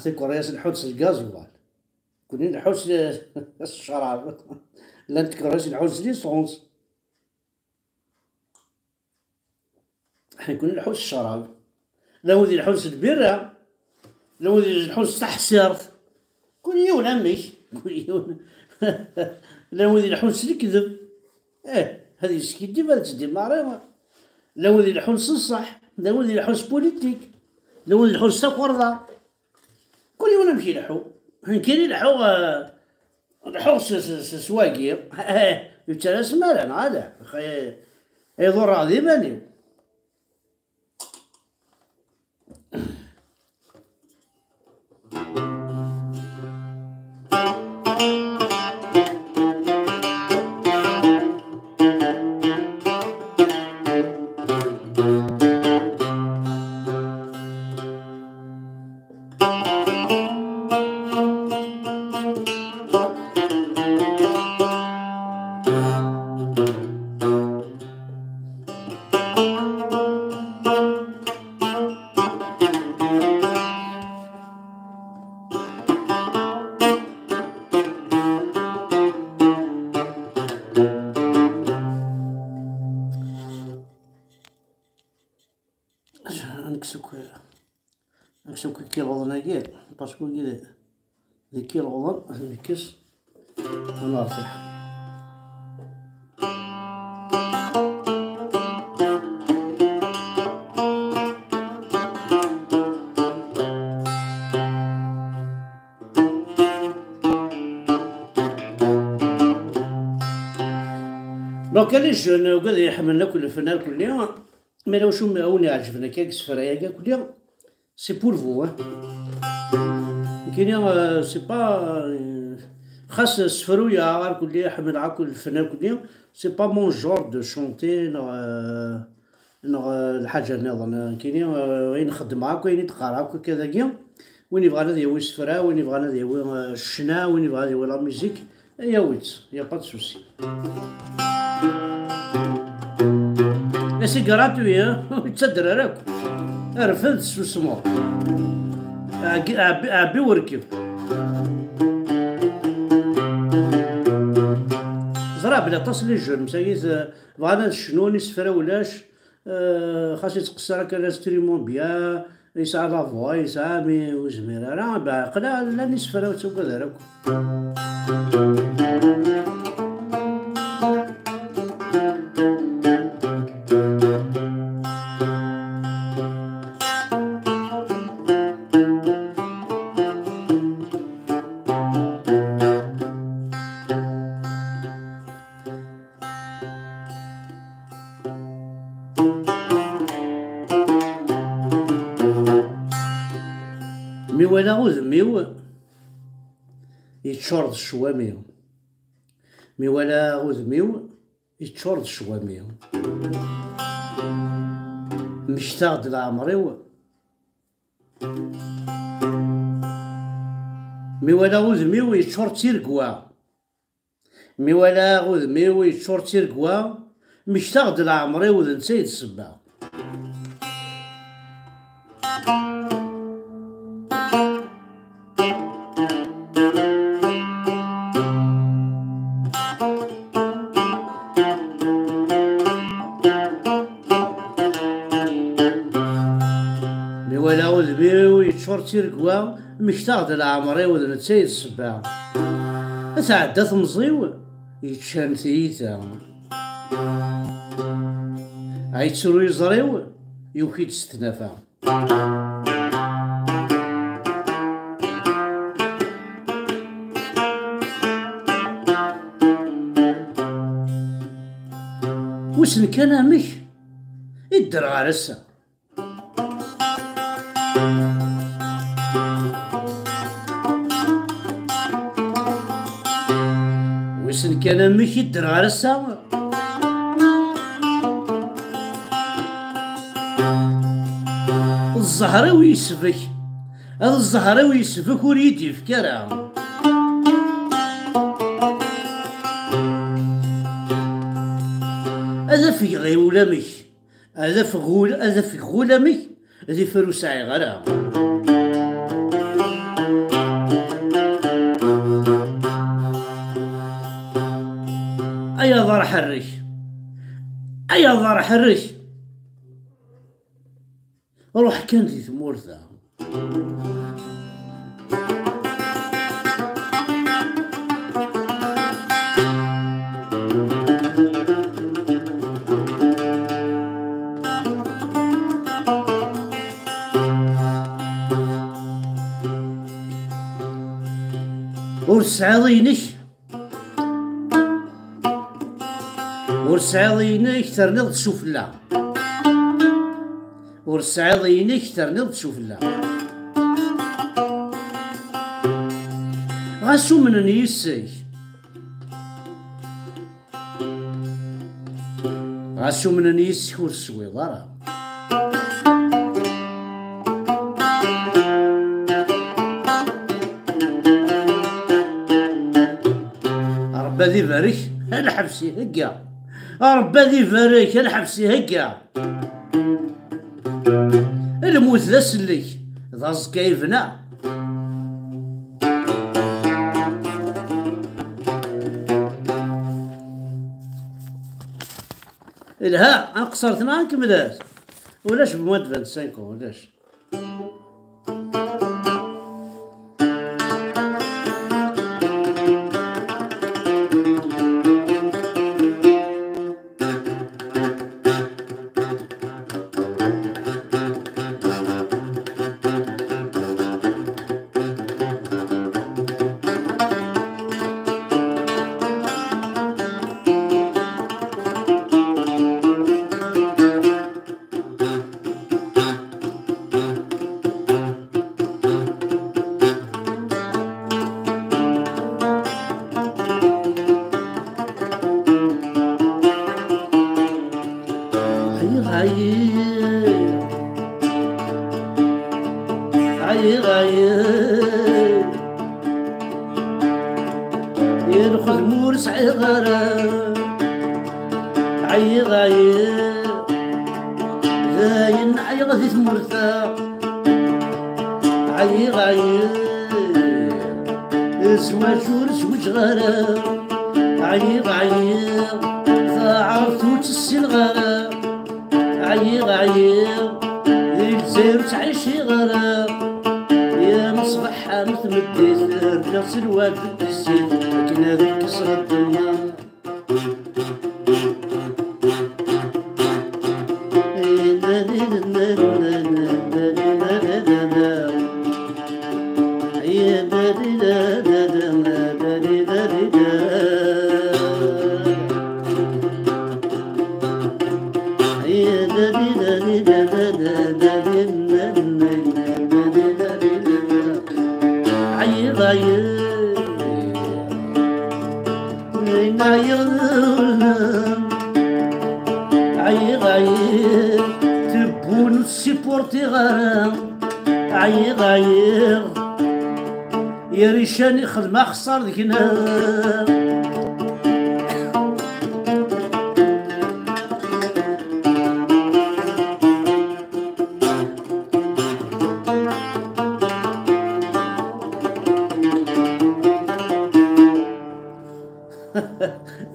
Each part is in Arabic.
يون آه سي كورياس نحوس الغازوال كوني نحوس الشراب لا كورياس نحوس ليسونس حين كون نحوس الشراب لا ودي نحوس البيرة لا ودي نحوس تحسيرت كل يوم عمي كل يوم لا ودي نحوس الكذب آه هذه سكيدي ما تدي معرفة لا ودي نحوس الصح لا ودي نحوس بوليتيك لا ودي نحوس تقورضة كل يوم نمشي نحو كاين نحو نحو سواقير يتلاس مالا هذا يضر هذه بني كي ذي كي الغضن نكس ونرتاح دونك علاش وقال يحملنا كل فنان كل يوم مي لو شو ماوني عجبنا كاك سفرايا كاع كل يوم. سي بور فو كاين سي با خاص السفرويا غير كل يحمل عاكل الفنان كل يوم سي با مون جور دو شونتي نو نو الحاجة نظن كاين وين نخدم هاك وين يتقرا هاك كذا كيا. وين يبغى هذا يوي السفرا وين يبغى هذا يوي الشنا وين يبغى يوي لا ميوزيك يويت يا با سوسي سي غراتوي تصدر راك رفض سوسمو عبي وركب زرا بلا تصل الجن مسايز بغانا شنو نسفرا ولاش خاص يتقصر هكا ستريمون بيا يسعى لا فوا يسعى مي وزمير راه بعقلا لا نسفرا وتوكا راك ولا غوذميو يتشرد الشواميو مي. ولا غوذميو يتشرد الشواميو مشتاق لعمريو مي ولا غوذميو يتشرد تيركوا مي ولا غوذميو يتشرد تيركوا مشتاق لعمريو ذا نسيت السباع يتشور تيركوا مشتاق د العمري وذن تسيد السباع تعدى تمزيو يتشان ثيتا عيتسرو يزريو يوكي تستنافا وسن كان أمك يدر غارسه وسن كان أمك يدر غارسه الزهراوي يسفك هذا الزهراوي يسفك وريد يفكرها. هذا في غيولمك هذا في هذا في غولمك ذي فرو ساعي غرا أيا ضار حرش أيا ضار حرش روح كان ذي ثمورثا ور تسعيض تسعيض ينك ترنيض تشوف لا. ور تسعيض ينك ترنيض تشوف لا. غاسو من يسيك غاسو من يسيك ور ضرب ربا ذي بارك الحبسي ربا ذي بارك الحبسي هكا. الموت ذا سلك ذا كيفنا. إلها أنا قصرت معاك مداس ولاش بمواد 25 ولاش؟ الديث نفس الواد السيد لكن هذيك كسر الدنيا. يا ريشاني خدمة خسر ذكنا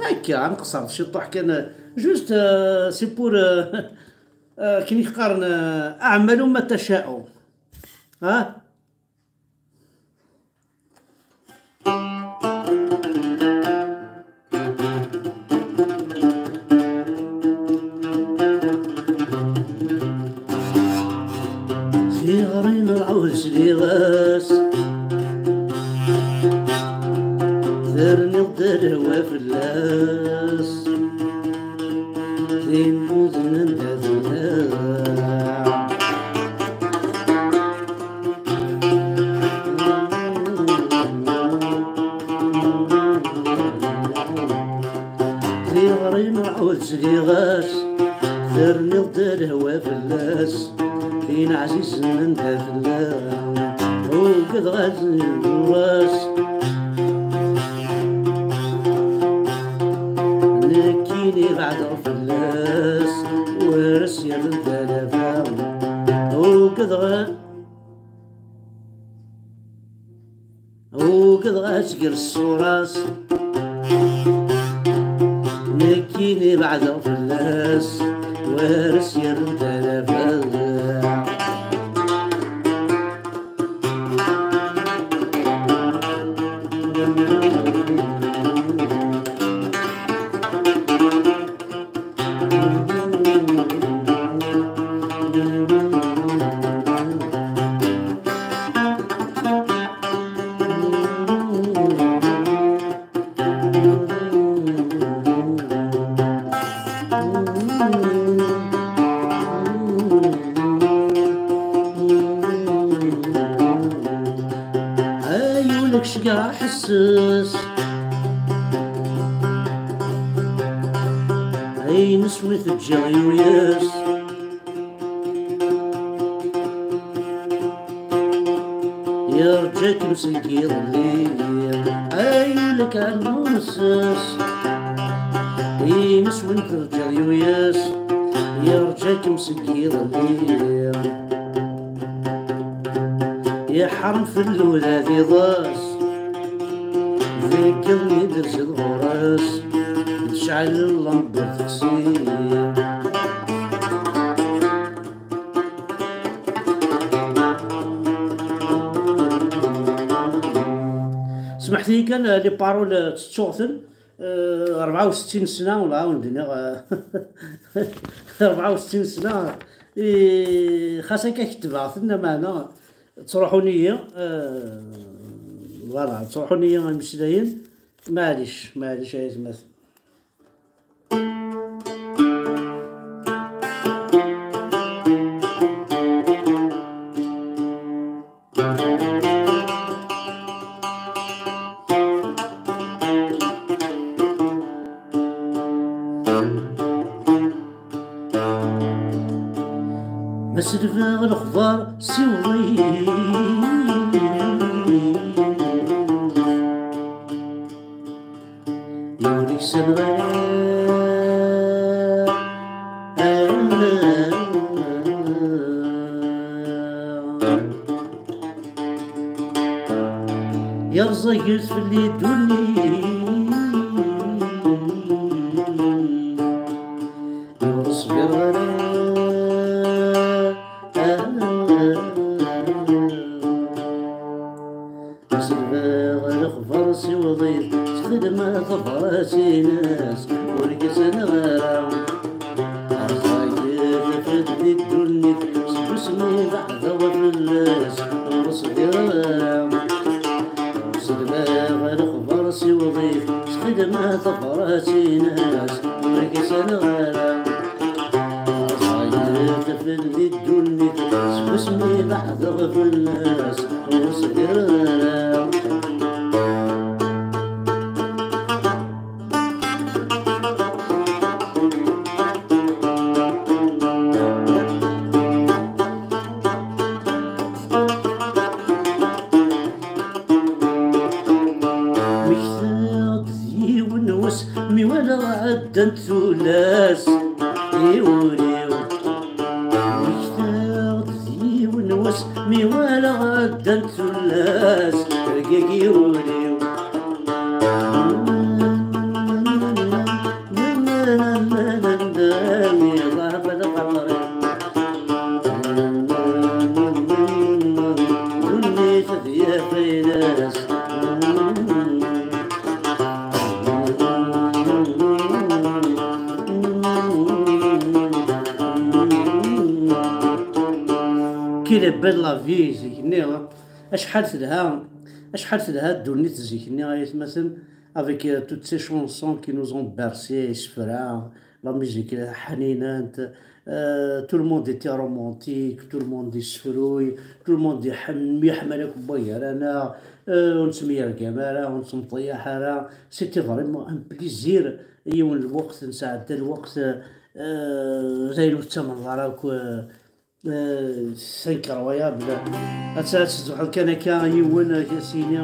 هكا نقصر شي طوح كان جوست سي بور كي يقارن أعمل ما تشاء. ها؟ ذرني الدروة في اللاس فين عزيز من دفلا وقد غازي الرأس. نكيني بعد فلاس ورس يا الدلفا وكذا وكذا اشقر الصوراس نكيني بعد فلاس yarısı yarıda شقا حسس اي نسوي تجاي وياس يرجاك مسكير الليل اي لك عنو نسس اي نسوي تجاي وياس يرجاك مسكير الليل يا حرم في الولاد ضاس سمحت لي كان لي بارول تشوثن 64 سنة ولا عاوندني 64 سنة. خاصة كتبها ثنا معنا تروحوا نية فوالا تروحوا نية مشداين معليش معليش يا زمات يرزق في اللي اشحال تدها اشحال تدها الدنيا زيكني مثلا افيك توت سي شونسون كي نوزون بارسي سفرا لا ميوزيك حنينة تو الموند ايتي رومونتيك تو الموند يسفروي تو الموند يحم يحملك بويا أنا ونسمي الجمالة ونسم طياحة راه سيتي فريمون ان بليزير يوم الوقت نساعد الوقت زي الوقت راك سانك روايا بلا أساس واحد كان كان يون سيني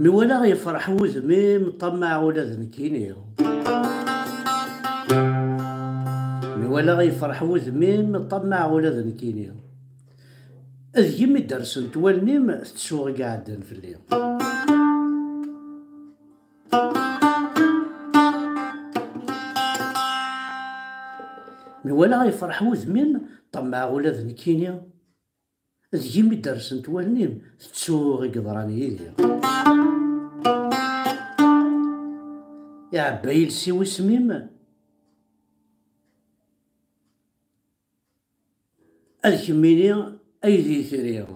نوالا يفرح وزمي مطمع ولاد نكيني نوالا يفرح وزمي مطمع ولا ذنكيني أذ يمي درسنت والنيم تسوغ قاعدين في الليل. ولا يفرح وذمين طمع ولا ذنكيني اذ يمي درسن توالنيم تسوغ قدراني يا عبايل سي وسميم الكميني ايدي ثريا.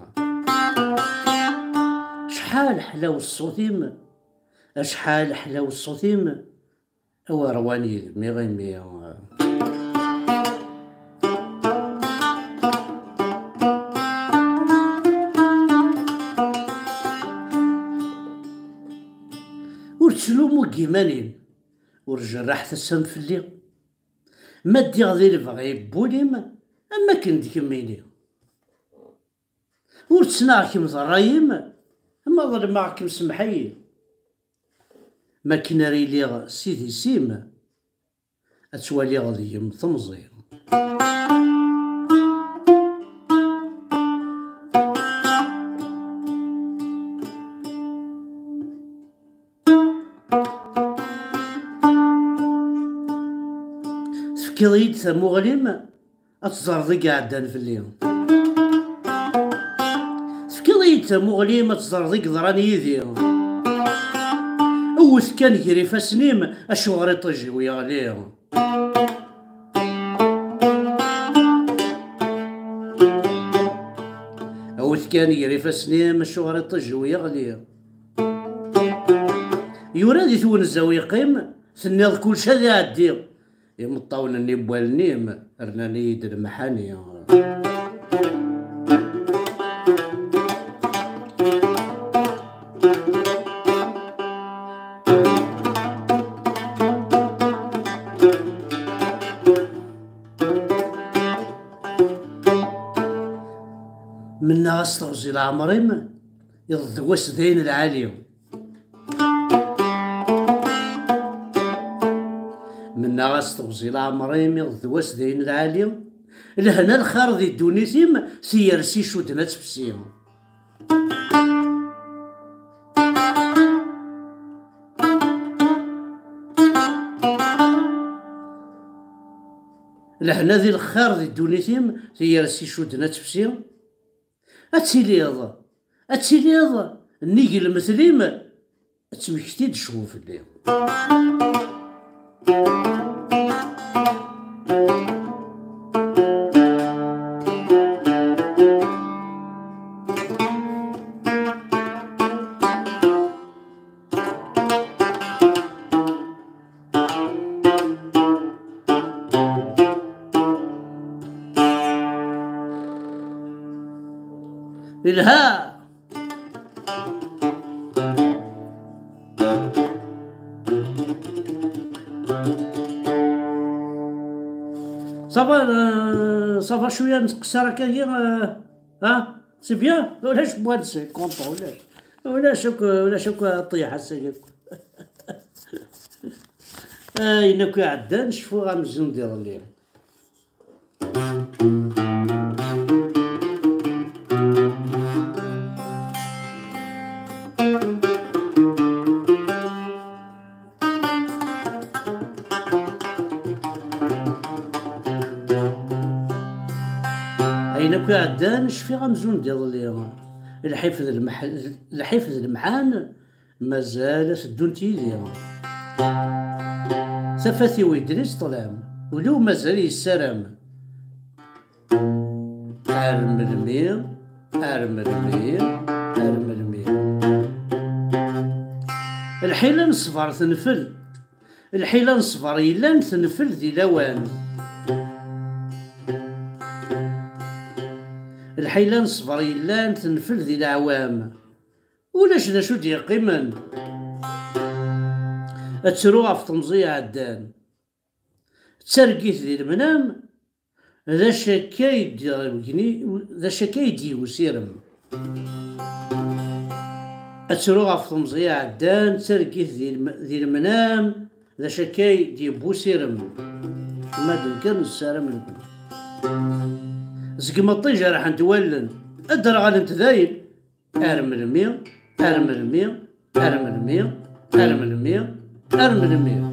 شحال حلاو الصوتيم؟ شحال حلاو الصوتيم؟ هو رواني مي غيمي ورتلومو كيمانين ورجع السم في الليل. ما دي غادي البغي بوليم أما كنت كميني ور تسناكم ضرايم أما ظلماكم سمحي. ما كنا ريلي سيدي سيم أتوالي غادي مطمزي تفكيض ثموغليم أتزرضي قاعدان في اليوم تفكيض ثموغليم أتزرضي قدراني يدي. اوث كان كري فاسنيم اشوغري طجي ويا عليهم اوث كان يري فاسنيم اشوغري طجي ويا عليهم يورادي ثون الزاوية قيم ثنيض كل شي ذا عدي. يمطاون اني بوالنيم رناني يد المحاني. من ناس تغزي العمرين يضوس ذين العاليم. من ناس تغزي العمرين يضوس ذين العاليم لهنا الخار ذي دونيتيم سيرسي شودنا تفسيهم لهنا ذي الخار ذي دونيتيم سيرسي شودنا تفسيهم اتسيليض اتسيليض نيجي المثليم تمكتي تشوف اللي صافا صافا شوية نتقصر هكا هي ها سي بيان ولاش بوان سي كونطون ولاش ولاش ولاش طيح السيد اي نكو عدا نشوفو غنمزيو ندير الليل كو عدان شفي غمزون ديال الحفظ المحل الحفظ المعان مازال سدون تيدي سفاتي ويدريس طلام ولو مازال يسرم ارم المير ارم المير ارم المير الحيلة نصفر تنفل الحيلة نصفر يلان تنفل ذي لوان. الحيلة نصبر يلان تنفل ذي العوام ولاش دا شو ديقيمن اتروها في تمزية عدان. ترقيت ذي المنام ذا شكاي دي ذا شكاي دي وسيرم. أتسرو غف تمزية عدان الم- ذي المنام ذا شكاي دي بوسيرم. ما دنكر نسارم لكم. زقم الطيجة راح نتولن أدرى غادي نتذايل ارمل مية ارمل مية ارمل مية ارمل مية ارمل مية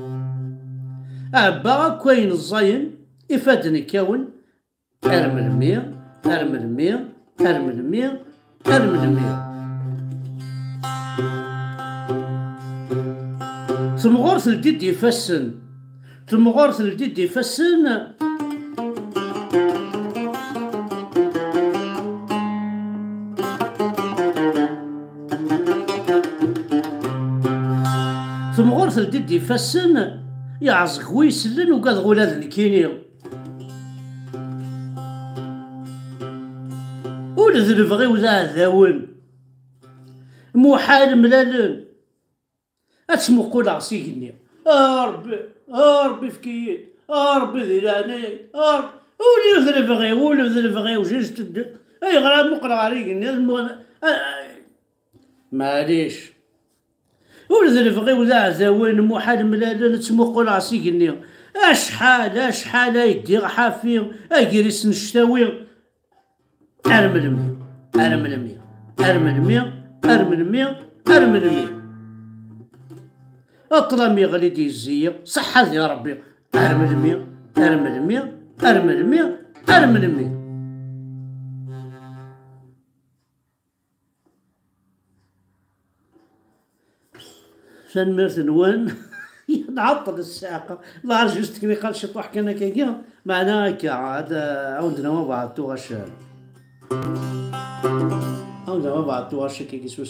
أبا كوين الزين إفادني كون ارمل مية ارمل مية ارمل مية ارمل مية تمغورث الجد يفسن. تمغورث الجد يفسن. تمغورث الجد يفسن يعزق ويسلن وقاد غولاد الكيني. ولد البغي وذا ذاون محال ملالن اسمو قول عصيقني آه ربي آه ربي فكيت آه ربي ذيلاني آه ربي ولي ذا البغي ولي ذا البغي وجيش تد أي غرام مقرا عليك ولد البغي وذا ذاون محال ملالن اسمو قول عصيقني اشحال أشحال يدي حافي اجريس نشتاوي ارمل مية ارمل مية اطلع يغلي دي الزية صحة يا ربي. ارمل مية ارمل مية ارمل مية ارمل مية شان مرت نوان. نعطل الساقة. عرف جوست كي قال شي طوح كان كيكا معناها هكا عاد عاودنا ما بعض غاش عاودنا ما بعض غاش كي كيسو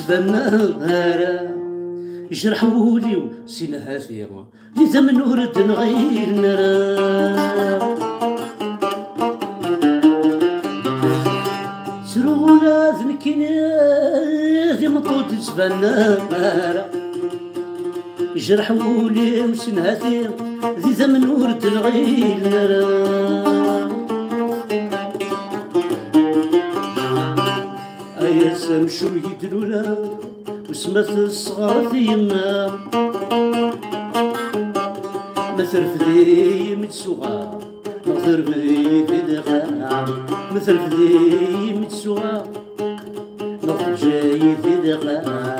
يتبنى يجرح ولي سينا هاثيرا لي ثمن ورد نغير نرى. سرغولا ذلكينا زي مطود يتبنى يجرح ولي وسينا هاثيرا ذي ثمن ورد نغير سمشو يدلولا وسمت الصغار يما مثل فدي متسوغا مثل فدي في دقاع مثل فدي متسوغا مثل جاي في دقاع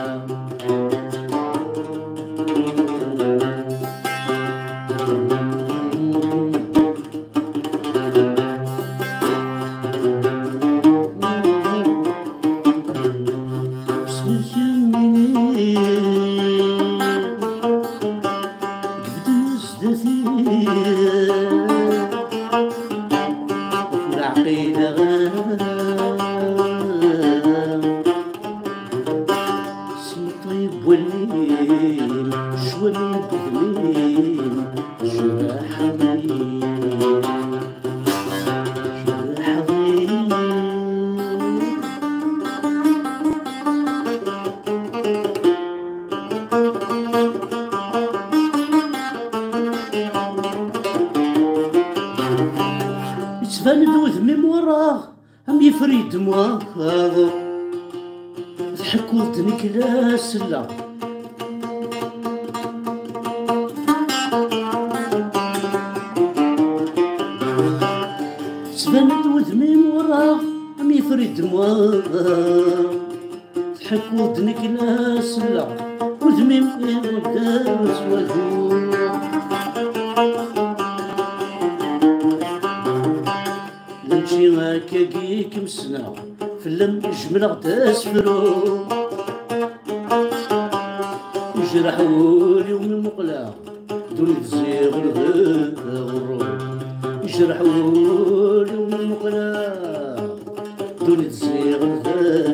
سبان دوذ وراه هم يفريد دموع تحكوت نكلا سلا سبان دوذ وراه هم يفريد دموع تحكوت نكلا سلا وذميم قدام سوادو فلم جملغ تسفرو يجرحولي ومن مقلا دون تزيغ الغرو يجرحولي ومن مقلا دون تزيغ الغرو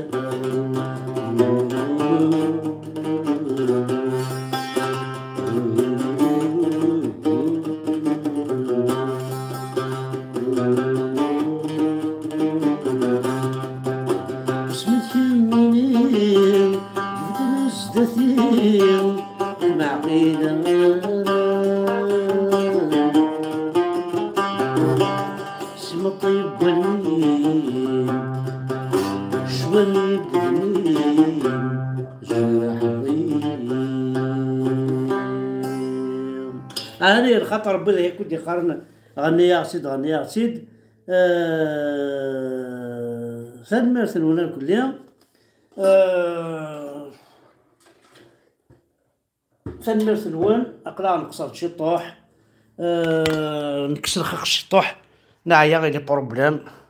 هذه الخطر بدا هيك ودي قارن. غني يا سيد غني يا سيد. آه ثلاث مرسل ولا كل يوم آه تنمرت نون اقلا نقصر شي طوح. أه نكسر خاخ شي طوح. نعيا غير بروبليم. أه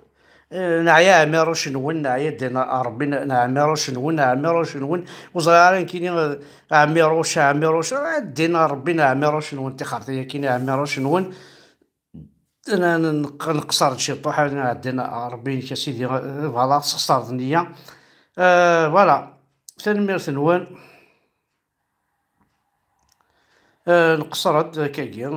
نعيا عميرو شنون نعيا دينا ربي نعميرو شنون نعميرو شنون. وصغارين كيني عميرو شا عميرو شا دينا ربي نعميرو شنون. تخرطي كيني عميرو شنون. أنا نقصر شي طوح عندنا ربي كسيدي فوالا صارت نية. أه فوالا. تنميرت نون آه، نقصرد كاكيا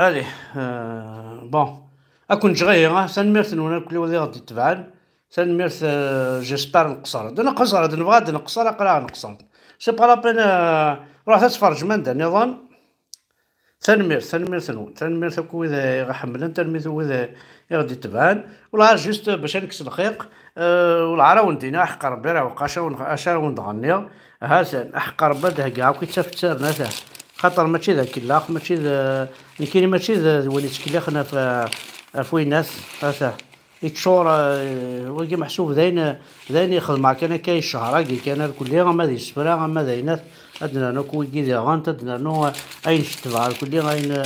آه الي آه بون اكون جغيه سنميرت نونا كل ودي غادي تبعان سنميرت جيسبار نقصرد أنا قصرد نبغى نقصر اقرا نقصرد سي با آه روح تتفرج من دا نظام تنمير تنمير تنو تنمير تكو إذا غحملن تنمير إذا غادي تبان ولا جوست باش نكس الخيق أه والعرا وندينا حق ربي راه وقاشا ونخاشا وندغني هاسا حق ربي ده كاع كي تفتر نتا خاطر ماشي ذاك اللاخ ماشي ذا كاين ماشي ذا وليت كلاخنا في في ناس هاسا يتشور وكي محسوب ذاين ذاين يخدم معك أنا كاين الشهر كان كل يوم ما ذي سفرا ما ذاينات أدنى نكو كي غانت أدنى نو أين شتبع الكل أين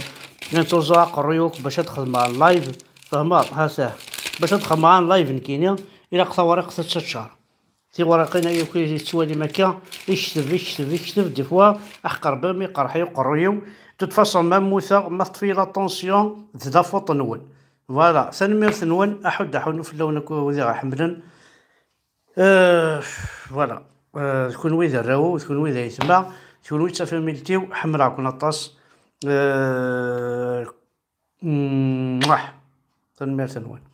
نتوزع قريوك باش تدخل مع اللايف فهمت؟ هاسا باش تدخل مع اللايف نكينيا إلى قصا ورق ست شهر. تي ورقينا يوكي تسوالي مكا يشتف يشتف يشتف دي فوا أحقر بامي قرحيو قريو تتفصل ما موثا ما تطفي لا طونسيون تدا فوط نون فوالا سنمير ثنون أحد أحد نفلونك وذي حملا أه فوالا تكون ويدا راو تكون ويدا يتما تكون ويدا فاميلتيو حمرا كون اطاس أه... تنمير تنوان